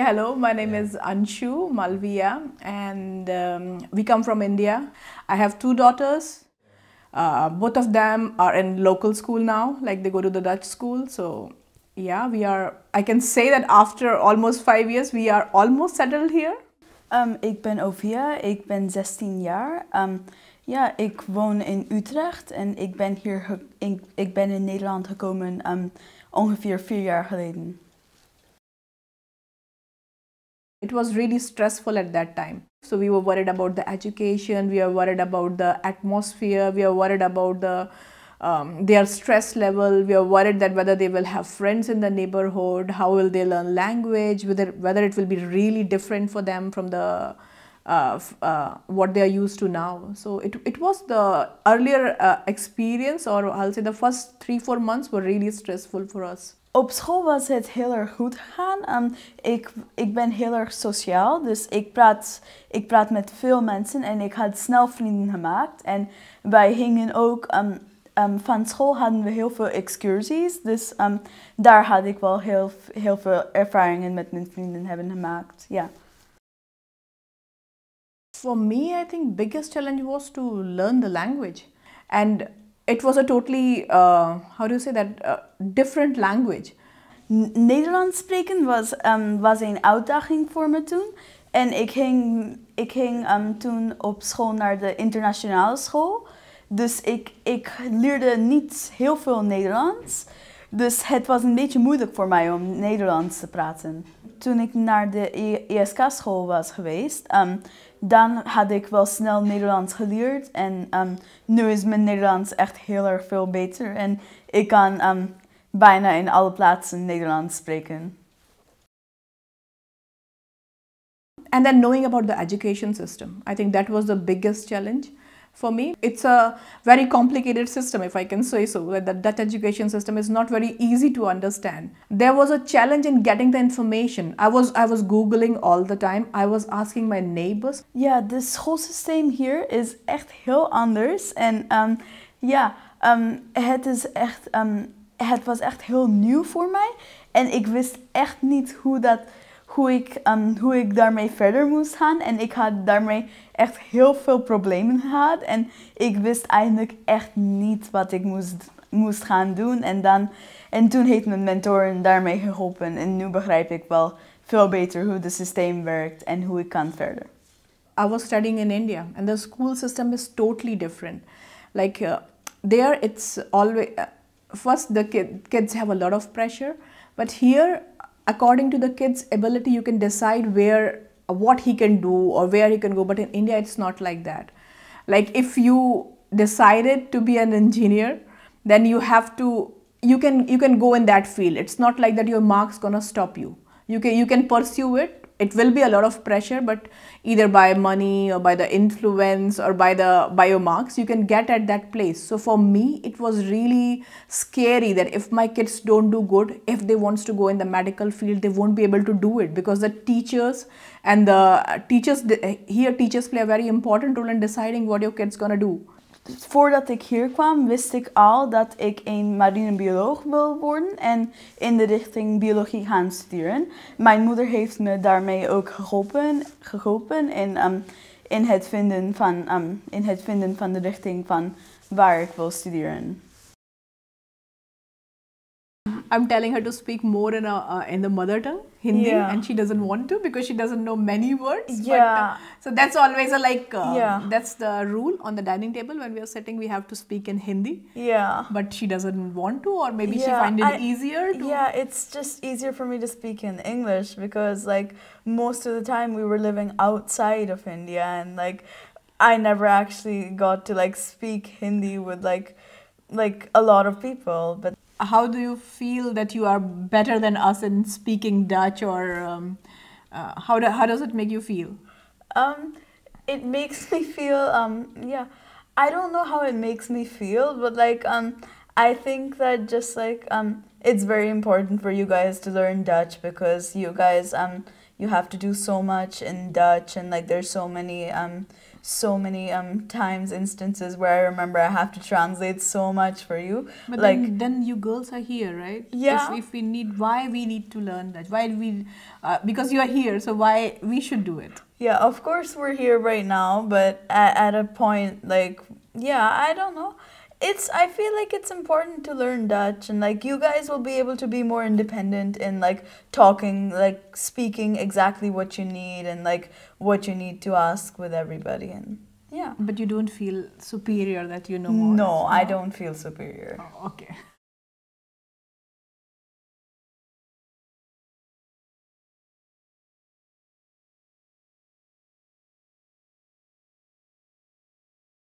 Hello, my name is Anshu Malviya, and um, we come from India. I have two daughters. Uh, both of them are in local school now, like they go to the Dutch school. So, yeah, we are. I can say that after almost five years, we are almost settled here. Um, ik ben Oviya, ik ben 16 jaar. Um, ja, ik woon in Utrecht en ik ben hier in, ik ben in Nederland gekomen um, ongeveer vier jaar geleden. It was really stressful at that time. So we were worried about the education, we were worried about the atmosphere, we were worried about the um, their stress level. We are worried that whether they will have friends in the neighborhood, how will they learn language, whether whether it will be really different for them from the uh, uh, what they are used to now. So it, it was the earlier uh, experience, or I'll say the first three four months were really stressful for us. Op school was het heel erg goed gegaan. Um, ik, ik ben heel erg sociaal, dus ik praat, ik praat met veel mensen en ik had snel vrienden gemaakt. En wij hingen ook, um, um, van school hadden we heel veel excursies, dus daar had ik wel heel, heel veel ervaringen met mijn vrienden hebben gemaakt. Ja. For me, I think biggest challenge was to learn the language. And it was a totally, uh, how do you say that, uh, different language. Nederlands spreken was, um, was een uitdaging voor me toen. En ik ging, ik ging um, toen op school naar de internationale school. Dus ik, ik leerde niet heel veel Nederlands. Dus het was een beetje moeilijk voor mij om Nederlands te praten. Toen ik naar de ESK-school was geweest, um, dan had ik wel snel Nederlands geleerd. En um, nu is mijn Nederlands echt heel erg veel beter. En ik kan um, bijna in alle plaatsen Nederlands spreken. And then knowing about the education system, I think that was the biggest challenge for me. It's a very complicated system, if I can say so. That the Dutch education system is not very easy to understand. There was a challenge in getting the information. I was I was googling all the time. I was asking my neighbors. yeah de schoolsysteem hier is echt heel anders. En um, ja, um, het is echt, um, het was echt heel nieuw voor mij. En ik wist echt niet hoe dat hoe ik, um, hoe ik daarmee verder moest gaan. En ik had daarmee echt heel veel problemen gehad. En ik wist eigenlijk echt niet wat ik moest, moest gaan doen. En, dan, en toen heeft mijn mentor daarmee geholpen. En nu begrijp ik wel veel beter hoe het systeem werkt en hoe ik kan verder. I was studying in India and the school system is totally different. Like uh, there it's always, uh, first the kid, kids have a lot of pressure. But here according to the kid's ability you can decide where what he can do or where he can go. But in india it's not like that. Like if you decided to be an engineer then you have to you can you can go in that field. It's not like that your marks gonna stop you. You can you can pursue it it will be a lot of pressure but either by money or by the influence or by the by your marks you can get at that place. So for me it was really scary that if my kids don't do good if they wants to go in the medical field they won't be able to do it because the teachers and the teachers here teachers play a very important role in deciding what your kids going to do voordat ik hier kwam, wist ik al dat ik een marinebioloog wil worden en in de richting biologie gaan studeren. Mijn moeder heeft me daarmee ook geholpen, geholpen in, um, in, het vinden van, um, in het vinden van de richting van waar ik wil studeren. I'm telling her to speak more in a uh, in the mother tongue, Hindi, yeah. and she doesn't want to because she doesn't know many words. Yeah. But, uh, so that's always a like. Uh, yeah. That's the rule on the dining table when we are sitting. We have to speak in Hindi. Yeah. But she doesn't want to, or maybe yeah, she find it I, easier. To... Yeah, it's just easier for me to speak in English because like most of the time we were living outside of India and like I never actually got to like speak Hindi with like like a lot of people, but how do you feel that you are better than us in speaking Dutch, or um, uh, how, do, how does it make you feel? Um, it makes me feel, um, yeah, I don't know how it makes me feel, but like, um, I think that just like, um, it's very important for you guys to learn Dutch because you guys, um, you have to do so much in Dutch, and like there's so many um, so many um times instances where I remember I have to translate so much for you. But like then, then you girls are here, right? Yeah. If, if we need, why we need to learn that? Why we? Uh, because you are here, so why we should do it? Yeah, of course we're here right now, but at, at a point, like, yeah, I don't know. It's, I feel like it's important to learn Dutch, and like, you guys will be able to be more independent in like talking, like, speaking exactly what you need and like what you need to ask with everybody, and yeah. But you don't feel superior that you know more. No, I don't feel superior. Oh, okay.